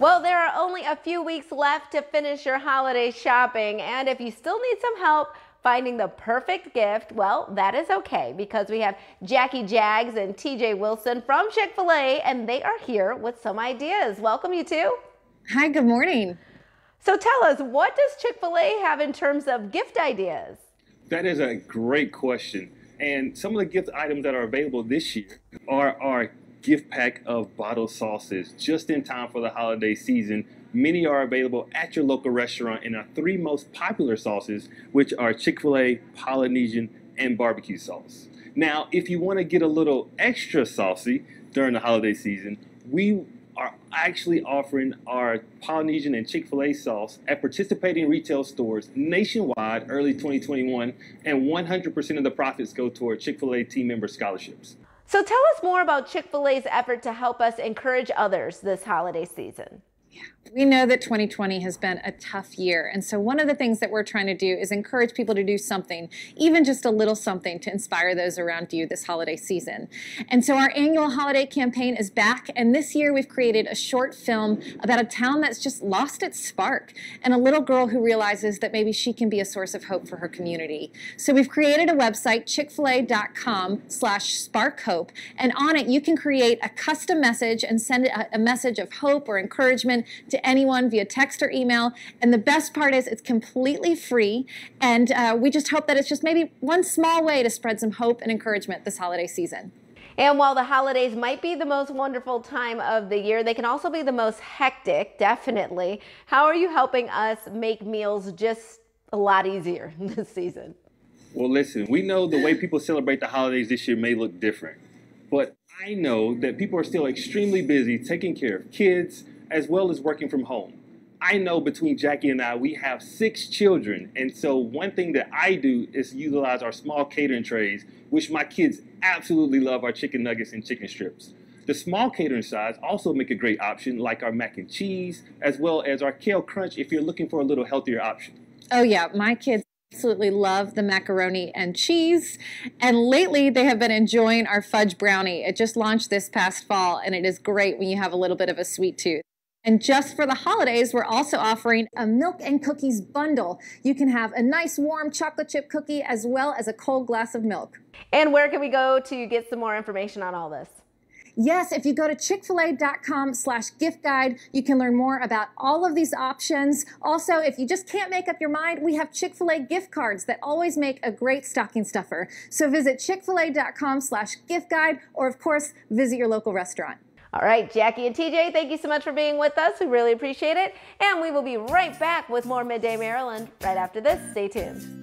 Well, there are only a few weeks left to finish your holiday shopping, and if you still need some help finding the perfect gift, well, that is okay because we have Jackie Jags and TJ Wilson from Chick fil A, and they are here with some ideas. Welcome, you two. Hi, good morning. So tell us, what does Chick fil A have in terms of gift ideas? That is a great question. And some of the gift items that are available this year are our gift pack of bottled sauces just in time for the holiday season. Many are available at your local restaurant and our three most popular sauces, which are Chick fil A, Polynesian, and barbecue sauce. Now, if you want to get a little extra saucy during the holiday season, we are actually offering our Polynesian and Chick fil A sauce at participating retail stores nationwide early 2021, and 100% of the profits go toward Chick fil A team member scholarships. So tell us more about Chick fil A's effort to help us encourage others this holiday season. We know that 2020 has been a tough year. And so, one of the things that we're trying to do is encourage people to do something, even just a little something, to inspire those around you this holiday season. And so, our annual holiday campaign is back. And this year, we've created a short film about a town that's just lost its spark and a little girl who realizes that maybe she can be a source of hope for her community. So, we've created a website, chickfil-a.com slash sparkhope. And on it, you can create a custom message and send a message of hope or encouragement to anyone via text or email. And the best part is it's completely free. And uh, we just hope that it's just maybe one small way to spread some hope and encouragement this holiday season. And while the holidays might be the most wonderful time of the year, they can also be the most hectic, definitely. How are you helping us make meals just a lot easier this season? Well, listen, we know the way people celebrate the holidays this year may look different, but I know that people are still extremely busy taking care of kids, as well as working from home. I know between Jackie and I, we have six children. And so one thing that I do is utilize our small catering trays, which my kids absolutely love our chicken nuggets and chicken strips. The small catering size also make a great option, like our mac and cheese, as well as our kale crunch if you're looking for a little healthier option. Oh yeah, my kids absolutely love the macaroni and cheese. And lately they have been enjoying our fudge brownie. It just launched this past fall and it is great when you have a little bit of a sweet tooth. And just for the holidays, we're also offering a milk and cookies bundle. You can have a nice warm chocolate chip cookie as well as a cold glass of milk. And where can we go to get some more information on all this? Yes, if you go to chickfil-a.com slash gift guide, you can learn more about all of these options. Also, if you just can't make up your mind, we have Chick-fil-A gift cards that always make a great stocking stuffer. So visit chickfil-a.com slash gift guide, or of course, visit your local restaurant. All right, Jackie and TJ, thank you so much for being with us. We really appreciate it. And we will be right back with more Midday Maryland right after this. Stay tuned.